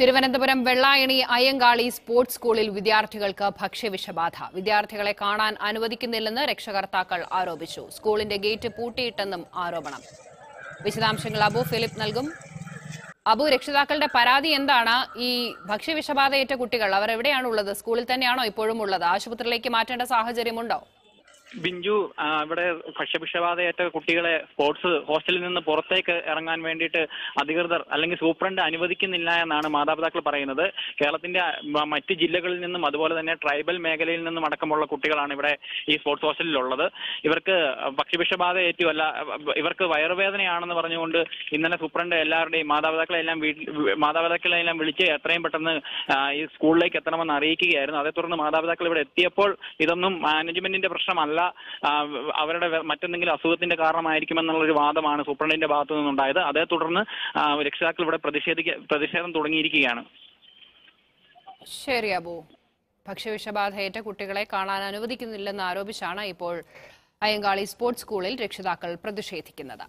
Thiruvananthapuram Vellayani Ayyankali sports സ്കൂളിൽ വിദ്യാർത്ഥികൾക്ക് ഭക്ഷ്യവിഷബാധ. വിദ്യാർത്ഥികളെ കാണാൻ അനുവദിക്കുന്നില്ലെന്ന് രക്ഷകർത്താക്കൾ ആരോപിച്ചു. സ്കൂളിന്റെ ഗേറ്റ് പൂട്ടിയിട്ടെന്നും ആരോപണം. വിശദാംശങ്ങൾ അബു ഫിലിപ്പ് നൽകും. അബു രക്ഷിതാക്കളുടെ പരാതി എന്താണ്? ഈ ഭക്ഷ്യവിഷബാധയേറ്റ കുട്ടികൾ അവർ എവിടെയാണുള്ളത് സ്കൂളിൽ തന്നെയാണോ ഇപ്പോഴും ഉള്ളത്? ആശുപത്രിയിലേക്ക് മാറ്റേണ്ട സാഹചര്യമുണ്ടോ? ബിഞ്ചു ഇവിടെ ഭക്ഷ്യവിഷബാധയേറ്റ കുട്ടികളെ സ്പോർട്സ് ഹോസ്റ്റലിൽ നിന്ന് പുറത്തേക്ക് ഇറങ്ങാൻ വേണ്ടിയിട്ട് അധികൃതർ അല്ലെങ്കിൽ സൂപ്രണ്ട് അനുവദിക്കുന്നില്ല എന്നാണ് മാതാപിതാക്കൾ പറയുന്നത്. കേരളത്തിന്റെ മറ്റ് ജില്ലകളിൽ നിന്നും അതുപോലെ തന്നെ ട്രൈബൽ മേഖലയിൽ നിന്നും അടക്കമുള്ള കുട്ടികളാണ് ഇവിടെ ഈ സ്പോർട്സ് ഹോസ്റ്റലിലുള്ളത്. ഇവർക്ക് ഭക്ഷ്യവിഷബാധ ഏറ്റുമല്ല ഇവർക്ക് വയറുവേദനയാണെന്ന് പറഞ്ഞുകൊണ്ട് ഇന്നലെ സൂപ്രണ്ട് എല്ലാവരുടെയും മാതാപിതാക്കളെ എല്ലാം മാതാപിതാക്കളെ എല്ലാം വിളിച്ച് എത്രയും പെട്ടെന്ന് ഈ സ്കൂളിലേക്ക് എത്തണമെന്ന് അറിയിക്കുകയായിരുന്നു. അതേ തുടർന്ന് മാതാപിതാക്കൾ ഇവിടെ എത്തിയപ്പോൾ ഇതൊന്നും മാനേജ്മെന്റിന്റെ പ്രശ്നമല്ല ആ, അവരുടെ മറ്റെന്തെങ്കിലും അസുഖത്തിന്റെ കാരണമായിരിക്കുമെന്നുള്ളൊരു വാദമാണ് സൂപ്രണ്ടിന്റെ ഭാഗത്തു നിന്നുണ്ടായത്. അതേ തുടർന്ന് രക്ഷിതാക്കൾ ഇവിടെ പ്രതിഷേധിക്ക പ്രതിഷേധം തുടങ്ങിയിരിക്കുകയാണ്. ശരി അബു. ഭക്ഷ്യവിഷബാധയേറ്റ കുട്ടികളെ കാണാൻ അനുവദിക്കുന്നില്ലെന്ന് ആരോപിച്ചാണ് ഇപ്പോൾ അയ്യങ്കാളി സ്പോർട്സ് സ്കൂളിൽ രക്ഷിതാക്കൾ പ്രതിഷേധിക്കുന്നത്.